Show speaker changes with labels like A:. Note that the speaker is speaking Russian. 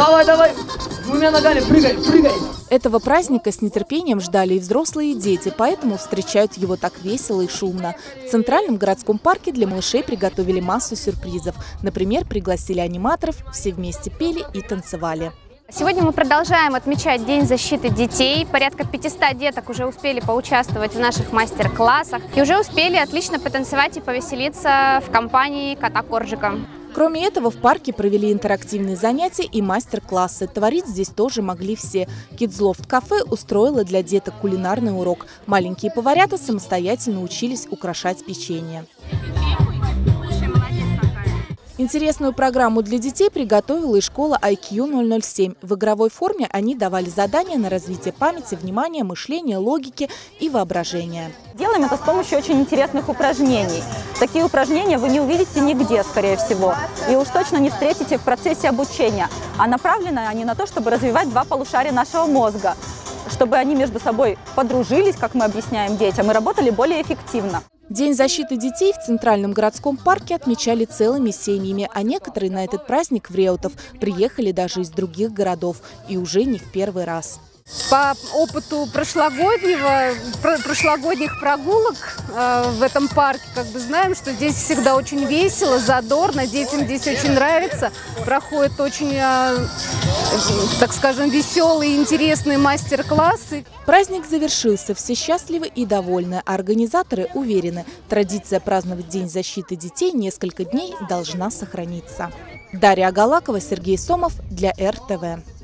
A: Давай, давай, двумя ногами прыгай, прыгай.
B: Этого праздника с нетерпением ждали и взрослые, и дети, поэтому встречают его так весело и шумно. В Центральном городском парке для малышей приготовили массу сюрпризов. Например, пригласили аниматоров, все вместе пели и танцевали.
C: Сегодня мы продолжаем отмечать День защиты детей. Порядка 500 деток уже успели поучаствовать в наших мастер-классах и уже успели отлично потанцевать и повеселиться в компании кота Коржика.
B: Кроме этого, в парке провели интерактивные занятия и мастер-классы. Творить здесь тоже могли все. Кидзлофт кафе устроило для деток кулинарный урок. Маленькие поварята самостоятельно учились украшать печенье. Интересную программу для детей приготовила и школа IQ 007. В игровой форме они давали задания на развитие памяти, внимания, мышления, логики и воображения.
D: Делаем это с помощью очень интересных упражнений. Такие упражнения вы не увидите нигде, скорее всего, и уж точно не встретите в процессе обучения. А направлены они на то, чтобы развивать два полушария нашего мозга, чтобы они между собой подружились, как мы объясняем детям, и работали более эффективно.
B: День защиты детей в Центральном городском парке отмечали целыми семьями, а некоторые на этот праздник в Реутов приехали даже из других городов и уже не в первый раз.
E: По опыту прошлогоднего, прошлогодних прогулок э, в этом парке, как бы знаем, что здесь всегда очень весело, задорно, детям здесь очень нравится. Проходят очень, э, так скажем, веселые, интересные мастер-классы.
B: Праздник завершился, все счастливы и довольны. Организаторы уверены, традиция праздновать День защиты детей несколько дней должна сохраниться. Дарья Агалакова, Сергей Сомов для РТВ.